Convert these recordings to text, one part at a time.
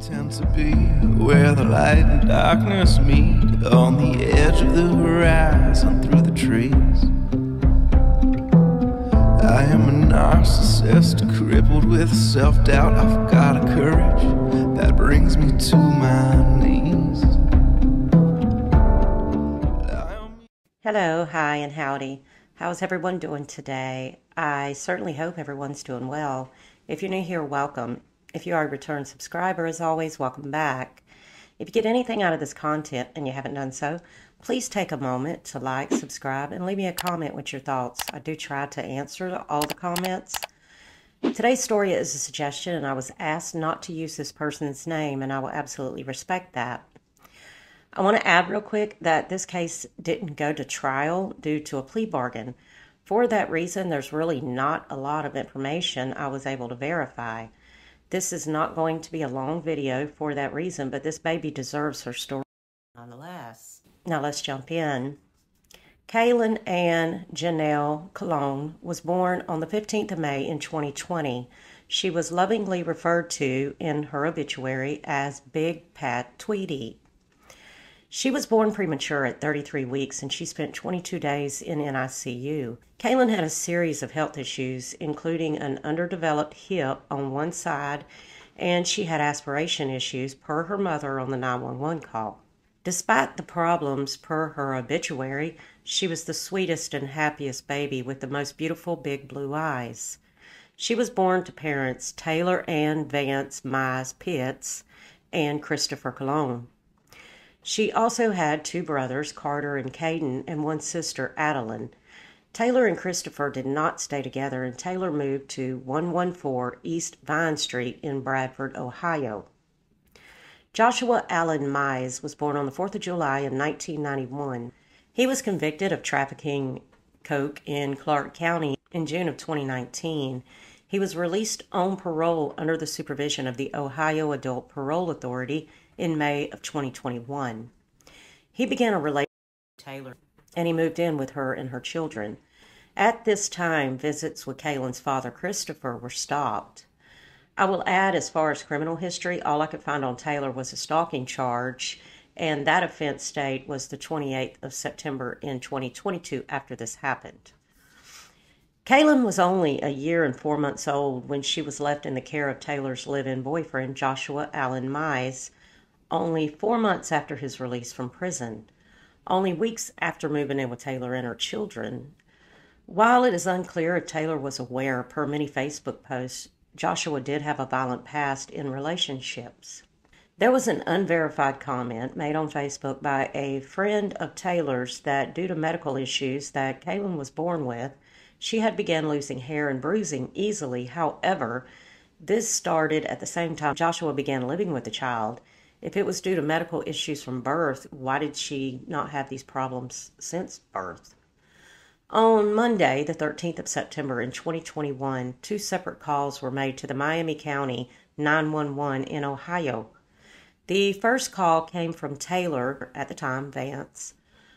tend to be where the light and darkness meet on the edge of the horizon through the trees. I am a narcissist crippled with self doubt. I've got a courage that brings me to my knees. Hello, hi, and howdy. How's everyone doing today? I certainly hope everyone's doing well. If you're new here, welcome. If you are a return subscriber, as always, welcome back. If you get anything out of this content and you haven't done so, please take a moment to like, subscribe, and leave me a comment with your thoughts. I do try to answer all the comments. Today's story is a suggestion, and I was asked not to use this person's name, and I will absolutely respect that. I want to add real quick that this case didn't go to trial due to a plea bargain. For that reason, there's really not a lot of information I was able to verify. This is not going to be a long video for that reason, but this baby deserves her story nonetheless. Now let's jump in. Caelyn Ann Janelle Colon was born on the 15th of May in 2020. She was lovingly referred to in her obituary as Big Pat Tweety. She was born premature at 33 weeks and she spent 22 days in NICU. Caelyn had a series of health issues, including an underdeveloped hip on one side, and she had aspiration issues, per her mother on the 911 call. Despite the problems per her obituary, she was the sweetest and happiest baby with the most beautiful big blue eyes. She was born to parents Taylor Ann Vance Mize Pitts and Christopher Colon. She also had two brothers, Carter and Caden, and one sister, Adeline. Taylor and Christopher did not stay together, and Taylor moved to 114 East Vine Street in Bradford, Ohio. Joshua Alan Mize was born on the 4th of July in 1991. He was convicted of trafficking coke in Clark County in June of 2019. He was released on parole under the supervision of the Ohio Adult Parole Authority in May of 2021. He began a relationship with Taylor and he moved in with her and her children. At this time, visits with Caelyn's father, Christopher, were stopped. I will add, as far as criminal history, all I could find on Taylor was a stalking charge, and that offense date was the 28th of September in 2022 after this happened. Caelyn was only a year and four months old when she was left in the care of Taylor's live in boyfriend, Joshua Alan Mize, only four months after his release from prison, only weeks after moving in with Taylor and her children. While it is unclear if Taylor was aware, per many Facebook posts, Joshua did have a violent past in relationships. There was an unverified comment made on Facebook by a friend of Taylor's that due to medical issues that Caelyn was born with, she had begun losing hair and bruising easily. However, this started at the same time Joshua began living with the child if it was due to medical issues from birth, why did she not have these problems since birth? On Monday, the 13th of September in 2021, two separate calls were made to the Miami County 911 in Ohio. The first call came from Taylor, at the time Vance.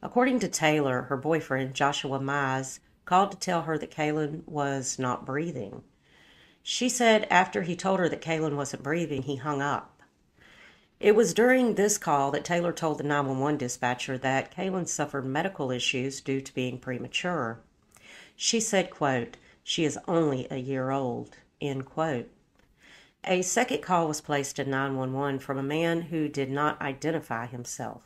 According to Taylor, her boyfriend, Joshua Mize, called to tell her that Caelyn was not breathing. She said after he told her that Caelyn wasn't breathing, he hung up. It was during this call that Taylor told the 911 dispatcher that Caelyn suffered medical issues due to being premature. She said, quote, she is only a year old, end quote. A second call was placed in 911 from a man who did not identify himself.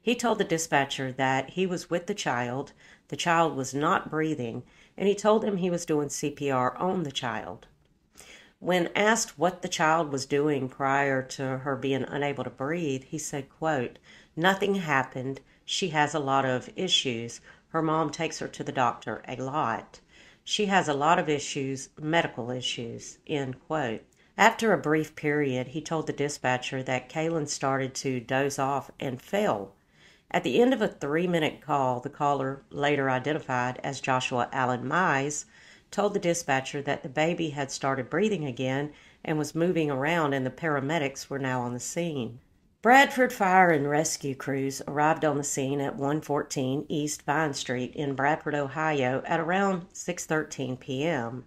He told the dispatcher that he was with the child, the child was not breathing, and he told him he was doing CPR on the child. When asked what the child was doing prior to her being unable to breathe, he said, quote, Nothing happened. She has a lot of issues. Her mom takes her to the doctor a lot. She has a lot of issues, medical issues, end quote. After a brief period, he told the dispatcher that Caelyn started to doze off and fell. At the end of a three minute call, the caller, later identified as Joshua Alan Mize, told the dispatcher that the baby had started breathing again and was moving around, and the paramedics were now on the scene. Bradford Fire and Rescue crews arrived on the scene at 114 East Vine Street in Bradford, Ohio at around 6:13 p.m.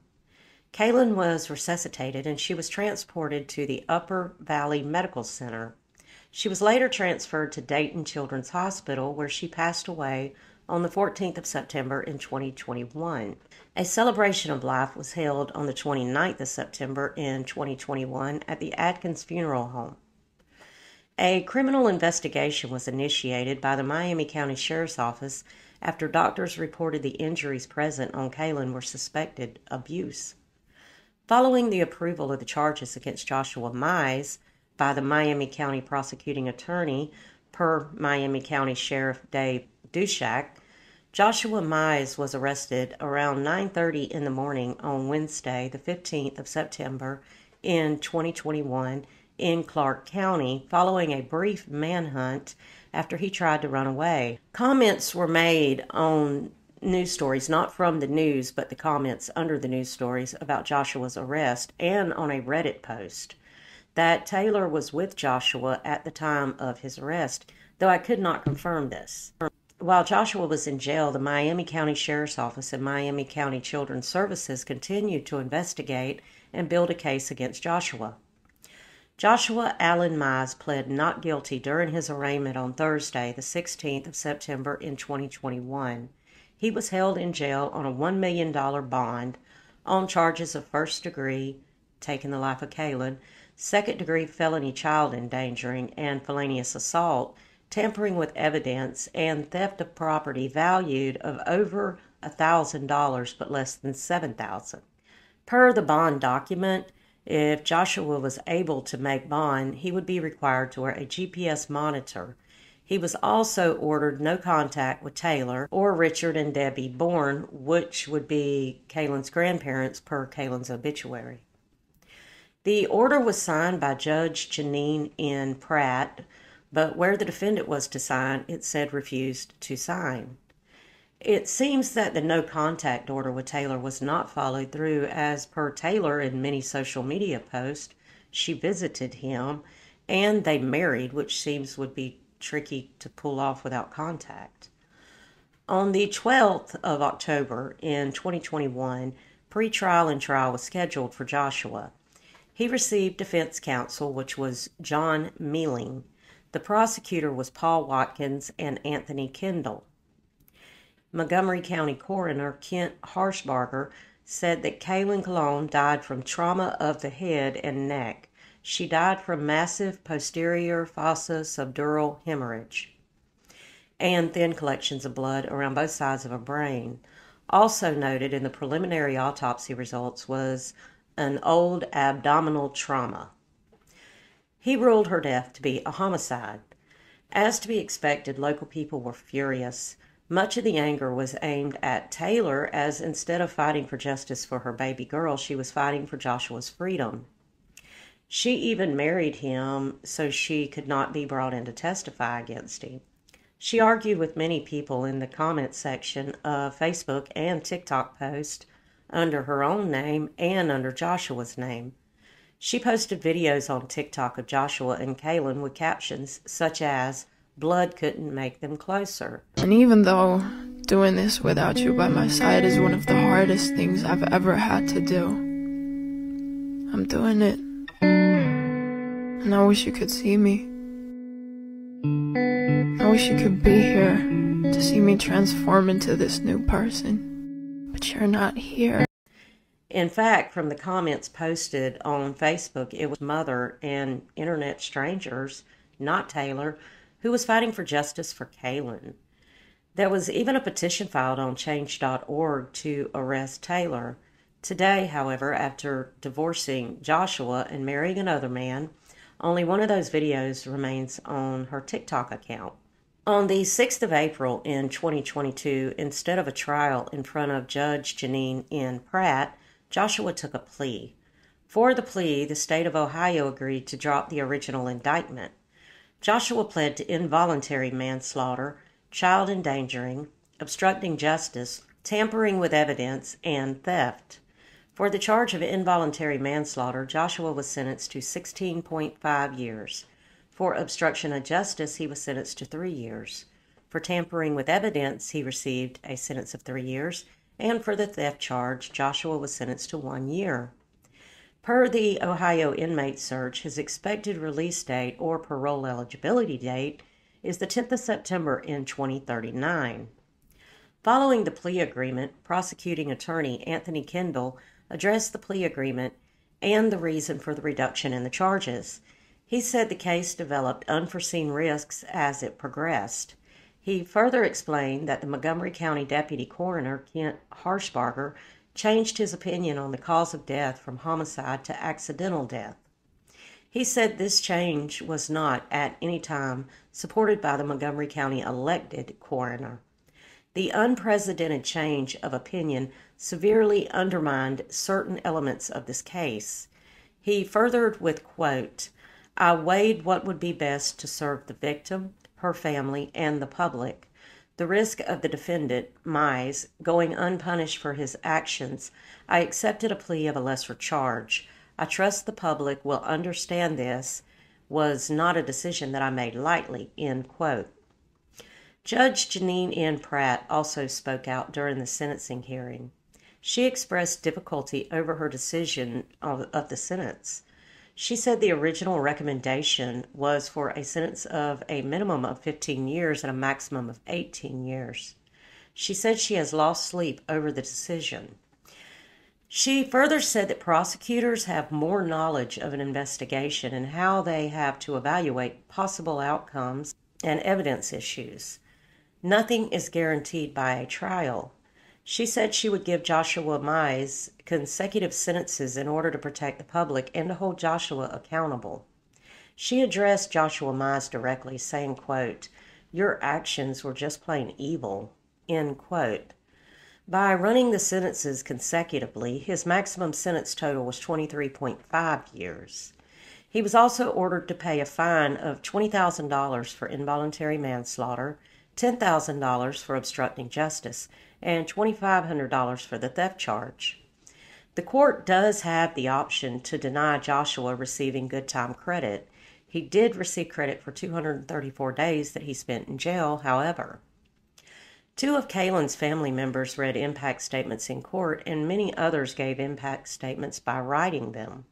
Caelyn was resuscitated and she was transported to the Upper Valley Medical Center. She was later transferred to Dayton Children's Hospital, where she passed away on the 14th of September in 2021. A celebration of life was held on the 29th of September in 2021 at the Atkins Funeral Home. A criminal investigation was initiated by the Miami County Sheriff's Office after doctors reported the injuries present on Caelyn were suspected abuse. Following the approval of the charges against Joshua Mize by the Miami County prosecuting attorney, per Miami County Sheriff Dave Duchak, Joshua Mize was arrested around 9:30 in the morning on Wednesday, the 15th of September in 2021 in Clark County following a brief manhunt after he tried to run away. Comments were made on news stories, not from the news, but the comments under the news stories about Joshua's arrest, and on a Reddit post that Taylor was with Joshua at the time of his arrest, though I could not confirm this. While Joshua was in jail, the Miami County Sheriff's Office and Miami County Children's Services continued to investigate and build a case against Joshua. Joshua Alan Mize pled not guilty during his arraignment on Thursday, the 16th of September in 2021. He was held in jail on a $1 million bond on charges of first degree, taking the life of Caelyn, second degree felony child endangering and felonious assault, tampering with evidence, and theft of property valued of over $1,000 but less than 7000 Per the bond document, if Joshua was able to make bond, he would be required to wear a GPS monitor. He was also ordered no contact with Taylor or Richard and Debbie Bourne, which would be Caelyn's grandparents per Caelyn's obituary. The order was signed by Judge Jeannine N. Pratt, but where the defendant was to sign, it said refused to sign. It seems that the no contact order with Taylor was not followed through, as per Taylor in many social media posts. She visited him and they married, which seems would be tricky to pull off without contact. On the 12th of October in 2021, pre-trial and trial was scheduled for Joshua. He received defense counsel, which was John Mealing. The prosecutor was Paul Watkins and Anthony Kendell. Montgomery County Coroner Kent Harshbarger said that Caelyn Colon died from trauma of the head and neck. She died from massive posterior fossa subdural hemorrhage and thin collections of blood around both sides of her brain. Also noted in the preliminary autopsy results was an old abdominal trauma. He ruled her death to be a homicide. As to be expected, local people were furious. Much of the anger was aimed at Taylor, as instead of fighting for justice for her baby girl, she was fighting for Joshua's freedom. She even married him so she could not be brought in to testify against him. She argued with many people in the comment section of Facebook and TikTok posts under her own name and under Joshua's name. She posted videos on TikTok of Joshua and Caelyn with captions such as, blood couldn't make them closer. And even though doing this without you by my side is one of the hardest things I've ever had to do, I'm doing it. And I wish you could see me. I wish you could be here to see me transform into this new person. But you're not here. In fact, from the comments posted on Facebook, it was mother and internet strangers, not Taylor, who was fighting for justice for Caelyn. There was even a petition filed on change.org to arrest Taylor. Today, however, after divorcing Joshua and marrying another man, only one of those videos remains on her TikTok account. On the 6th of April in 2022, instead of a trial in front of Judge Jeannine N. Pratt, Joshua took a plea. For the plea, the state of Ohio agreed to drop the original indictment. Joshua pled to involuntary manslaughter, child endangering, obstructing justice, tampering with evidence, and theft. For the charge of involuntary manslaughter, Joshua was sentenced to 16.5 years. For obstruction of justice, he was sentenced to three years. For tampering with evidence, he received a sentence of three years. And for the theft charge, Joshua was sentenced to one year. Per the Ohio inmate search, his expected release date or parole eligibility date is the 10th of September in 2039. Following the plea agreement, prosecuting attorney Anthony Kendell addressed the plea agreement and the reason for the reduction in the charges. He said the case developed unforeseen risks as it progressed. He further explained that the Montgomery County Deputy Coroner, Kent Harshbarger, changed his opinion on the cause of death from homicide to accidental death. He said this change was not at any time supported by the Montgomery County elected coroner. The unprecedented change of opinion severely undermined certain elements of this case. He furthered with quote, I weighed what would be best to serve the victim, her family, and the public. The risk of the defendant, Mize, going unpunished for his actions, I accepted a plea of a lesser charge. I trust the public will understand this was not a decision that I made lightly. End quote. Judge Jeannine N. Pratt also spoke out during the sentencing hearing. She expressed difficulty over her decision of, of, the sentence. She said the original recommendation was for a sentence of a minimum of 15 years and a maximum of 18 years. She said she has lost sleep over the decision. She further said that prosecutors have more knowledge of an investigation and how they have to evaluate possible outcomes and evidence issues. Nothing is guaranteed by a trial. She said she would give Joshua Mize consecutive sentences in order to protect the public and to hold Joshua accountable. She addressed Joshua Mize directly, saying, quote, Your actions were just plain evil. End quote. By running the sentences consecutively, his maximum sentence total was 23.5 years. He was also ordered to pay a fine of $20,000 for involuntary manslaughter $10,000 for obstructing justice, and $2,500 for the theft charge. The court does have the option to deny Joshua receiving good time credit. He did receive credit for 234 days that he spent in jail, however. Two of Caelyn's family members read impact statements in court, and many others gave impact statements by writing them.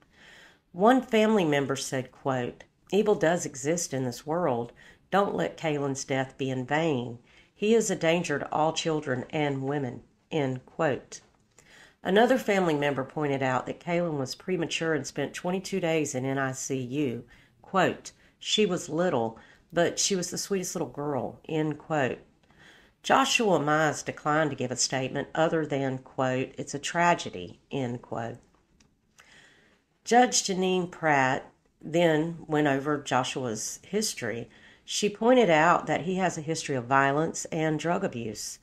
One family member said, quote, Evil does exist in this world, don't let Caelyn's death be in vain. He is a danger to all children and women. Another family member pointed out that Caelyn was premature and spent 22 days in NICU. Quote, she was little, but she was the sweetest little girl. End quote. Joshua Mize declined to give a statement other than, quote, it's a tragedy, end quote. Judge Jeannine Pratt then went over Joshua's history. She pointed out that he has a history of violence and drug abuse.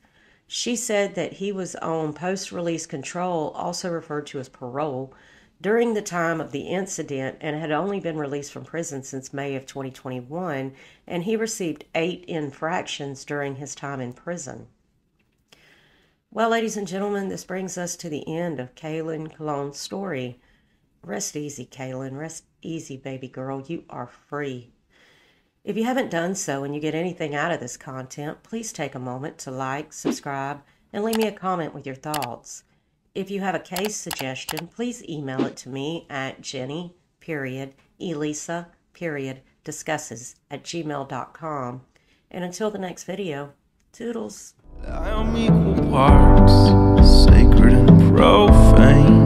She said that he was on post release control, also referred to as parole, during the time of the incident and had only been released from prison since May of 2021, and he received eight infractions during his time in prison. Well, ladies and gentlemen, this brings us to the end of Caelyn Colon's story. Rest easy, Caelyn. Rest easy, baby girl. You are free. If you haven't done so and you get anything out of this content, please take a moment to like, subscribe, and leave me a comment with your thoughts. If you have a case suggestion, please email it to me at jenny, period, elisa, period, discusses at gmail.com. And until the next video, toodles. I am equal parts sacred and profane.